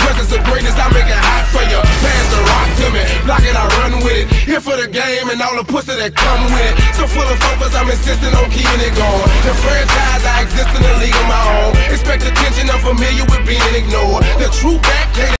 presence of greatness, I make it hot for you. Pass are rock to me, block it, I run with it. Here for the game and all the pussy that come with it. So full of focus, I'm insisting on keeping it going. The franchise, I exist in a league of my own. Expect attention, I'm familiar with being ignored. The true